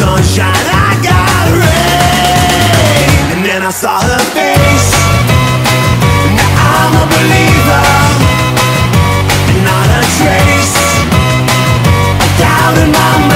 sunshine, I got rain. And then I saw her face. Now I'm a believer And not a trace. A doubt in my mind.